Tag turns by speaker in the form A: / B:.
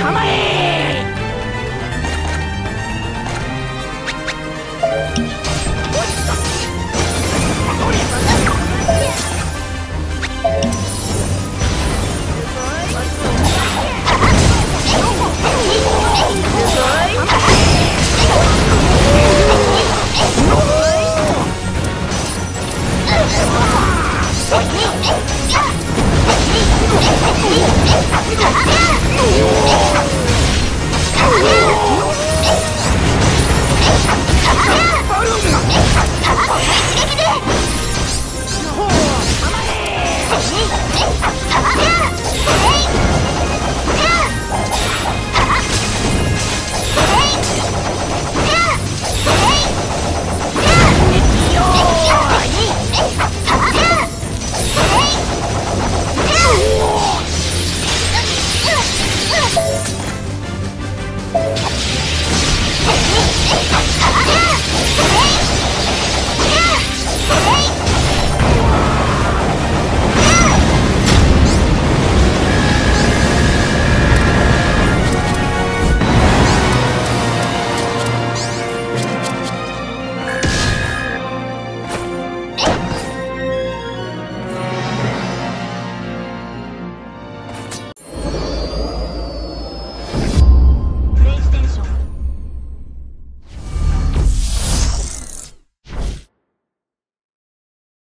A: たまえ
B: 危ない